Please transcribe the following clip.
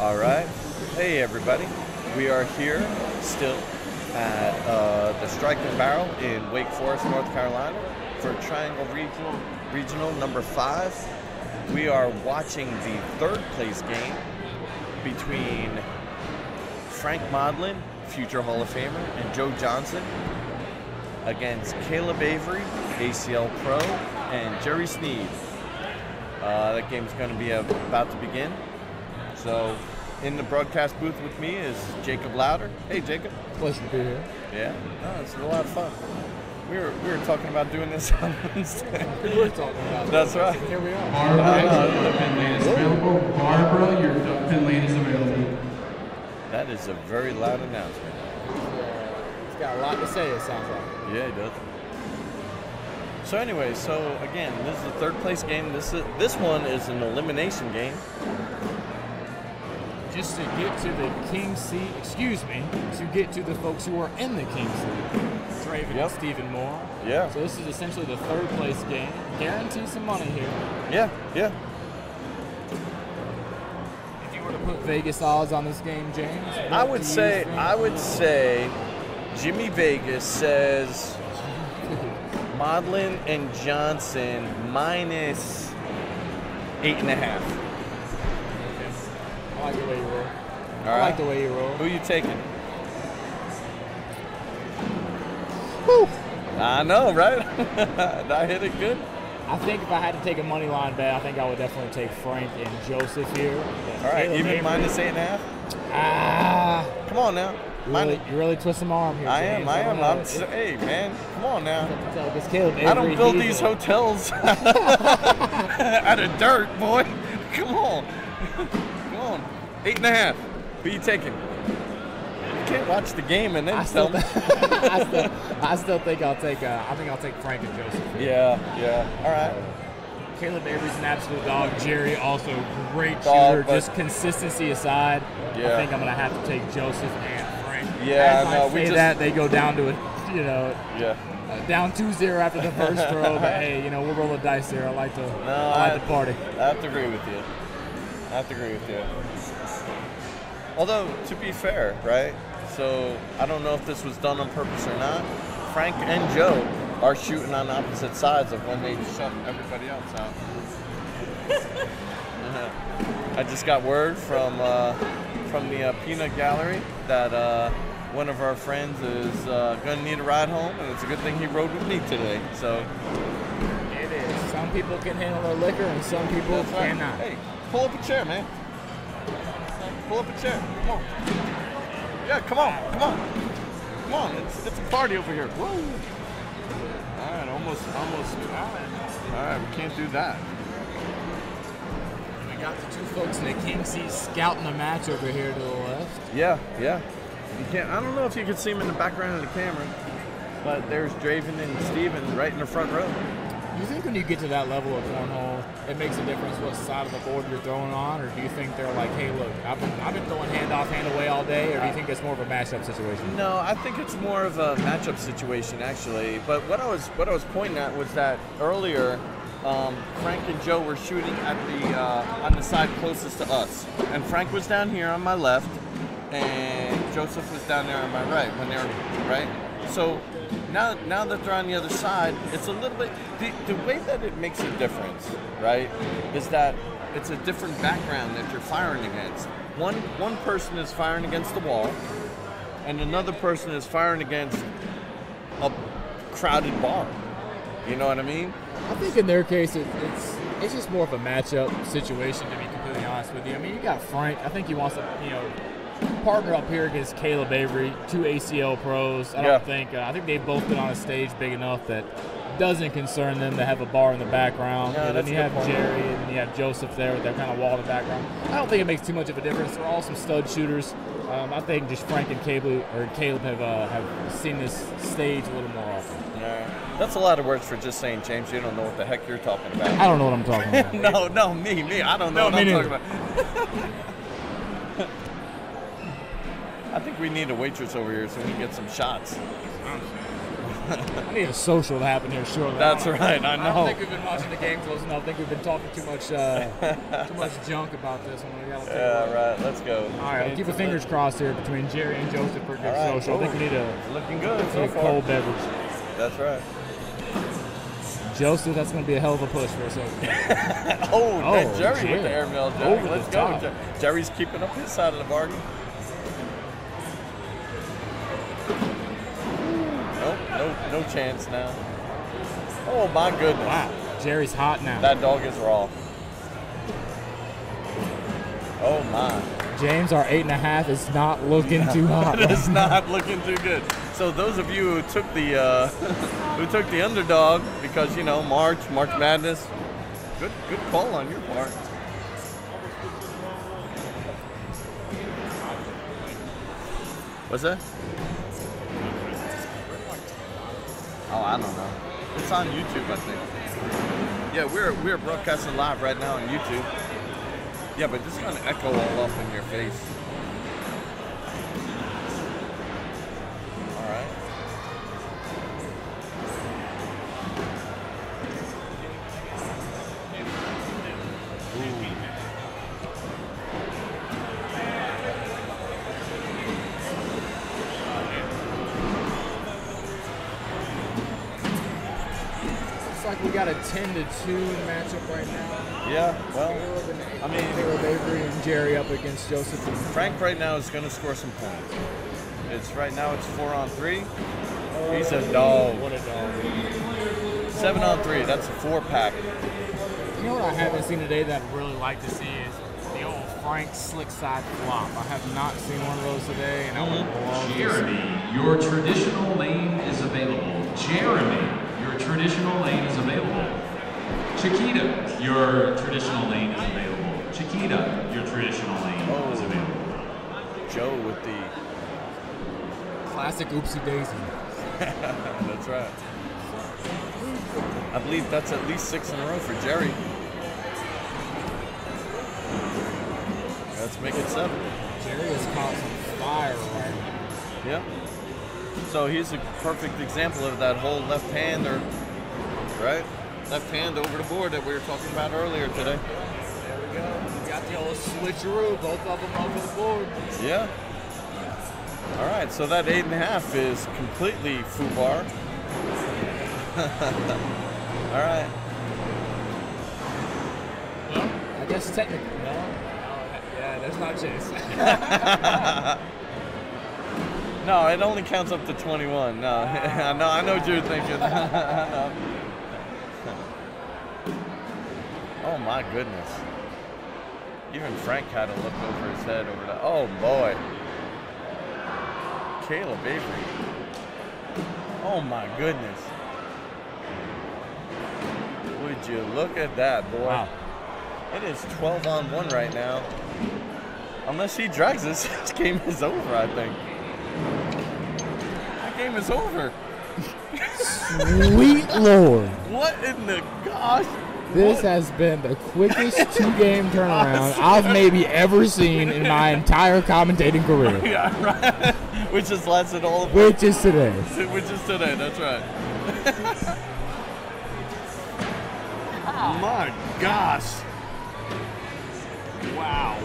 All right. Hey, everybody. We are here still at uh, the Strike and Barrel in Wake Forest, North Carolina for Triangle Regional, Regional number five. We are watching the third place game between Frank Modlin, future Hall of Famer, and Joe Johnson against Caleb Avery, ACL Pro, and Jerry Sneed. Uh, that is going to be about to begin. So, in the broadcast booth with me is Jacob Louder. Hey, Jacob. Pleasure to be here. Yeah, no, it's a lot of fun. We were, we were talking about doing this on Wednesday. We were talking about That's that. right. Here we are. Barbara, uh, your duck pin lane is available. Barbara, your duck pin lane is available. That is a very loud announcement. Yeah. He's got a lot to say, it sounds like. Yeah, he does. So anyway, so again, this is the third place game. This is this one is an elimination game. Just to get to the king seat, excuse me, to get to the folks who are in the king seat. Draven Yep. and Stephen Moore. Yeah, So this is essentially the third place game. Guarantee some money here. yeah, yeah. If you were to put Vegas odds on this game, James, I would say? I would say Jimmy Vegas says Modlin and Johnson minus eight and a half. I like the way you. All I right. like the way you roll. Who you taking? I know, right? I hit it good. I think if I had to take a money line bet, I think I would definitely take Frank and Joseph here. All right, Caleb even Avery- minus eight and a half. Ah, Come on now. Minus- really, you really twist my arm here. I James. am. I don't am. I'm. It's- Hey, man, come on now. Because Caleb I don't build he's these hotels out of dirt, boy. Come on. Come on. Eight and a half. Who you taking? You can't watch the game and then I tell still, me. I still, I still think I'll take. Uh, I think I'll take Frank and Joseph. here. Yeah, yeah. All right. Caleb Avery's an absolute dog. Jerry also great shooter. but- Just consistency aside, Yeah. I think I'm gonna have to take Joseph and Frank. Yeah, As I know, I we say just- that they go down to a, you know, Yeah. uh, down 2-0 after the first throw. But hey, you know, we'll roll the dice there. I like to, No, I like I- to party. I have to agree with you. I have to agree with you. Although, to be fair, right? So, I don't know if this was done on purpose or not. Frank and Joe are shooting on opposite sides of when they shut everybody else out. I just got word from uh, from the uh, peanut gallery that uh, one of our friends is uh, going to need a ride home, and it's a good thing he rode with me today. So, It is. Some people can handle their liquor, and some people That's right. cannot. Hey, pull up a chair, man. Pull up a chair. Come on. Yeah, come on, come on. Come on, it's, it's a party over here. Whoa. All right, almost, almost. All right. We can't do that. We got the two folks in the king seat scouting the match over here to the left. Yeah, yeah. You can't. I don't know if you can see them in the background of the camera, but there's Draven and Steven right in the front row. Do you think when you get to that level of cornhole, it makes a difference what side of the board you're throwing on, or do you think they're like, hey, look, I've been, I've been throwing handoff, hand away all day, or do you think it's more of a matchup situation? No, I think it's more of a matchup situation actually. But what I was what I was pointing at was that earlier, um, Frank and Joe were shooting at the uh, on the side closest to us, and Frank was down here on my left, and Joseph was down there on my right when they were right. So now now that they're on the other side, it's a little bit the, the way that it makes a difference, right? Is that it's a different background that you're firing against. One one person is firing against the wall, and another person is firing against a crowded bar. You know what I mean? I think in their case, it, it's it's just more of a matchup situation, to be completely honest with you. I mean, you got Frank. I think he wants to, you know, partner up here against Caleb Avery, two ACL pros. I don't Yeah. think uh, I think they've both been on a stage big enough that doesn't concern them to have a bar in the background. Yeah, and then you have point. Jerry, and then you have Joseph there with their kind of wall in the background. I don't think it makes too much of a difference. They're all some stud shooters. Um, I think just Frank and Caleb or Caleb have uh, have seen this stage a little more often. Yeah. That's a lot of words for just saying, James. You don't know what the heck you're talking about. I don't know what I'm talking about. no, no, me, me. I don't know No, what I'm neither. talking about. I think we need a waitress over here so we can get some shots. I need a social to happen here shortly. That's I right, I know. I don't think we've been watching the game close enough. I think we've been talking too much, uh, too much junk about this one. We gotta take a Yeah, look. right. Let's go. All right, keep the fingers crossed here between Jerry and Joseph for a good All right, social. I think we need a, looking good need so a cold beverage. That's right. Joseph, that's going to be a hell of a push for a second. Oh, Oh, that Jerry Jerry. with the airmail jack. Over Let's go. top. Jerry's keeping up his side of the bargain. No, chance now. Oh my goodness. Wow, Jerry's hot now. That dog is raw. Oh my. James, our eight and a half is not looking too hot. It is not looking too good. So those of you who took the uh, who took the underdog because you know March, March Madness, good good call on your part. What's that? Oh, I don't know. It's on YouTube, I think. Yeah, we're we're broadcasting live right now on YouTube. Yeah, but this kind of echo all up in your face. Like we got a 10 to 2 matchup right now. Yeah, well, I mean- Caleb Avery and Jerry up against Joseph. Frank right now is going to score some points. It's right now it's four on three. Oh, He's a dog. What a dog. Seven on three. That's a four pack. You know what I haven't seen today that I'd really like to see is the old Frank slick side flop. I have not seen one of those today, and I would love to see. Jeremy, your traditional lane is available. Jeremy, your traditional lane is available. Chiquita, your traditional lane is available. Chiquita, your traditional lane is Oh. available. Joe with the. Classic oopsie daisy. That's right. I believe that's at least six in a row for Jerry. Let's make it seven. Jerry has caught some fire right now. Yep. So he's a perfect example of that whole left hander, right? Left hand over the board that we were talking about earlier today. There we go. We got the old switcheroo, both of them over the board. Yeah. All right, so that eight and a half is completely foobar. All right. Well, I guess technically, no. yeah, that's not a chance. No, it only counts up to 21. No, I know, I know what you're thinking. I know. oh my goodness. Even Frank had to look over his head over that. Oh boy. Caleb Avery. Oh my goodness. Would you look at that, boy? Wow. It is 12 on 1 right now. Unless he drags this, this game is over, I think. That game is over. Sweet Lord. What in the gosh? This What? has been the quickest two game turnaround I've maybe ever seen in my entire commentating career, Yeah, right. Which has lasted all of which is today. which is today, that's right. My gosh. Wow.